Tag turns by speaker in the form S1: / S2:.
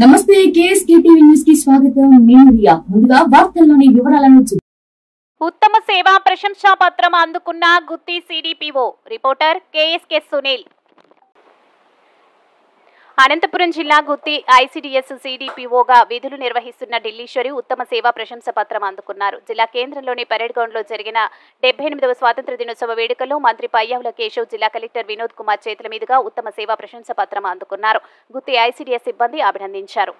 S1: నమస్తే KSK TV న్యూస్కి స్వాగతం. నేను రియా. ముందుగా వార్తల్లోని వివరాలను
S2: ఉత్తమ సేవా ప్రశంసా పత్రం అందుకున్న Gooty CDPO. Reporter KSK Sunil. Anantapur జిల్లా గుత్తి ఐసిడిఎస్ సిడిపిఓగా విధులు నిర్వహిస్తున్న ఢిల్లీశ్వరి ఉత్తమ సేవా ప్రశంస పత్రం అందుకున్నారు. జిల్లా కేంద్రంలోని పరేడ్ గ్రౌండ్లో జరిగిన డెబ్బై ఎనిమిదవ స్వాతంత్ర దినోత్సవ వేడుకల్లో మంత్రి పయ్యావుల కేశవ్ జిల్లా కలెక్టర్ వినోద్ కుమార్ చేతుల మీదుగా ఉత్తమ సేవా ప్రశంస పత్రం అందుకున్నారు. గుత్తి ఐసీడీఎస్ సిబ్బంది అభినందించారు.